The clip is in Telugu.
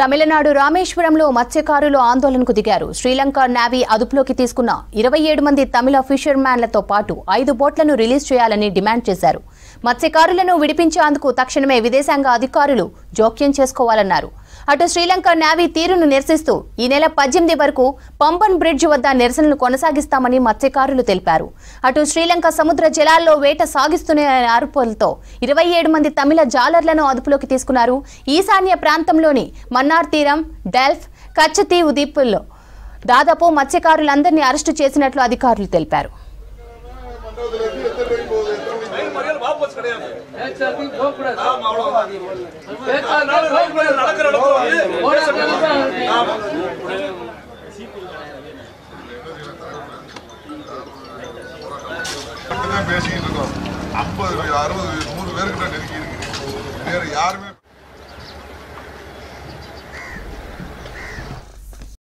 తమిళనాడు రామేశ్వరంలో మత్స్యకారులు ఆందోళనకు దిగారు. శ్రీలంక నావీ అదుపులోకి తీసుకున్న ఇరవై ఏడు మంది తమిళ ఫిషర్మ్యాన్లతో పాటు ఐదు బోట్లను రిలీజ్ చేయాలని డిమాండ్ చేశారు. మత్స్యకారులను విడిపించేందుకు తక్షణమే విదేశాంగ అధికారులు జోక్యం చేసుకోవాలన్నారు. అటు శ్రీలంక నేవీ తీరును నిరసిస్తూ ఈ నెల పద్దెనిమిది వరకు పంపన్ బ్రిడ్జ్ వద్ద నిరసనలు కొనసాగిస్తామని మత్స్యకారులు తెలిపారు అటు శ్రీలంక సముద్ర జలాల్లో వేట సాగిస్తున్న ఆరోపణలతో ఇరవై ఏడు మంది తమిళ జాలర్లను అదుపులోకి తీసుకున్నారు ఈశాన్య ప్రాంతంలోని మన్నార్ తీరం డెల్ఫ్ కచ్చతీవు దీపుల్లో దాదాపు మత్స్యకారులందరినీ అరెస్టు చేసినట్లు అధికారులు తెలిపారు மறியல் பேசிக்கிட்டு இருக்கோம். ஐம்பது அறுபது நூறு பேருக்கு நெருக்கி இருக்கு வேற யாருமே